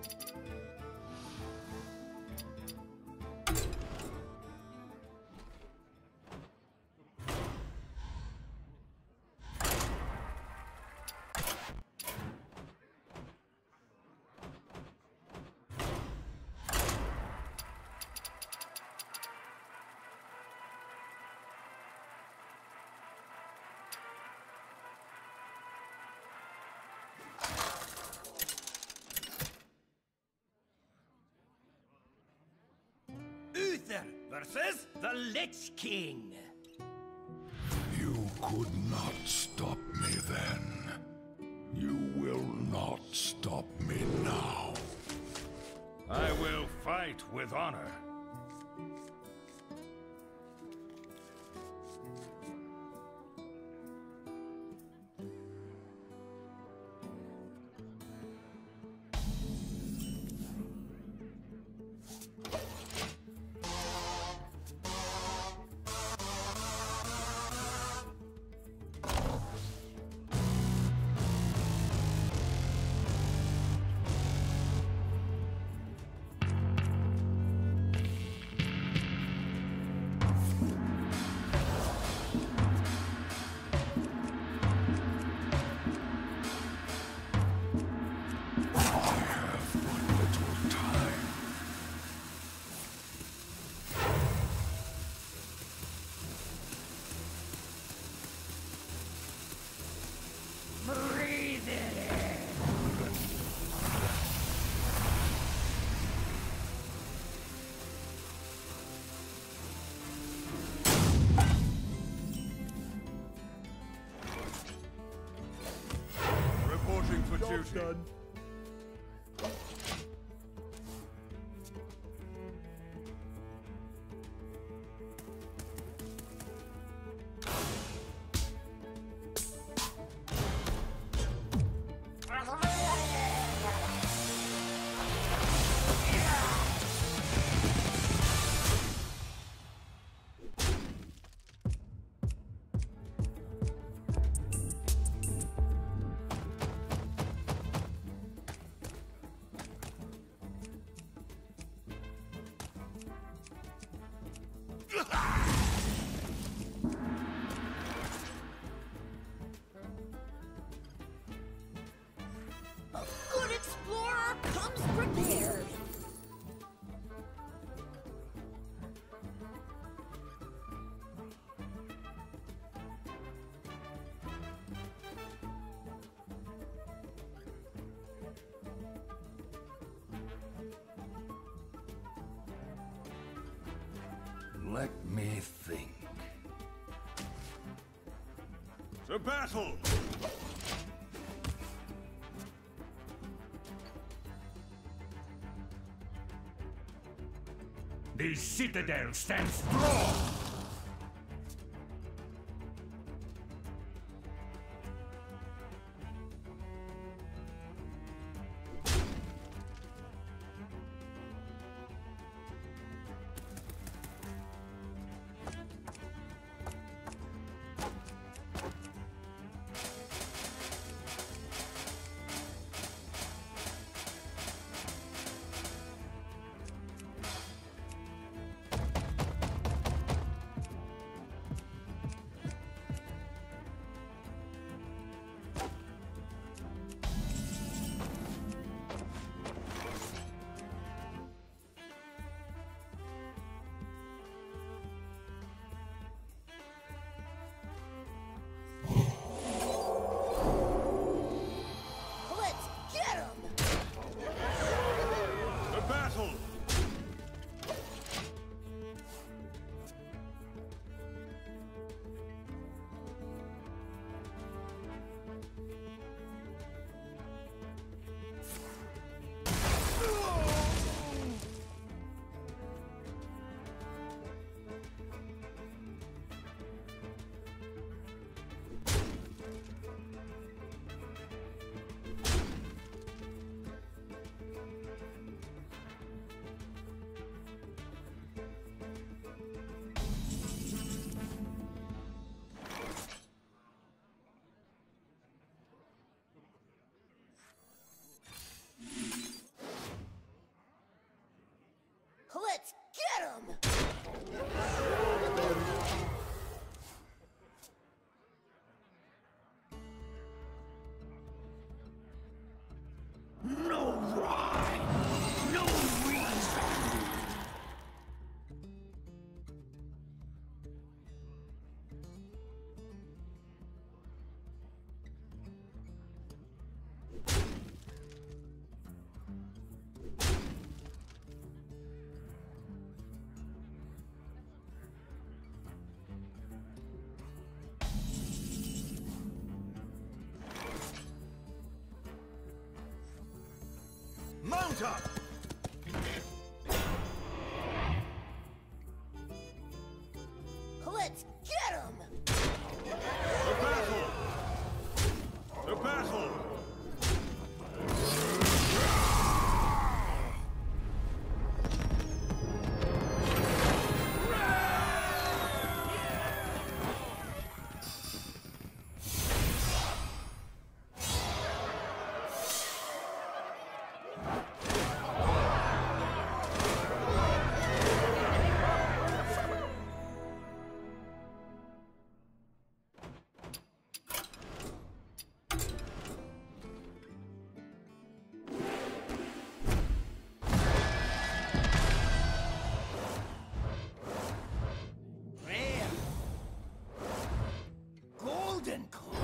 Uther versus the Lich King. You could not stop me then. You will not stop me now. I will fight with honor. Reporting Let me think. To battle! The citadel stands strong. Mount up! golden clue.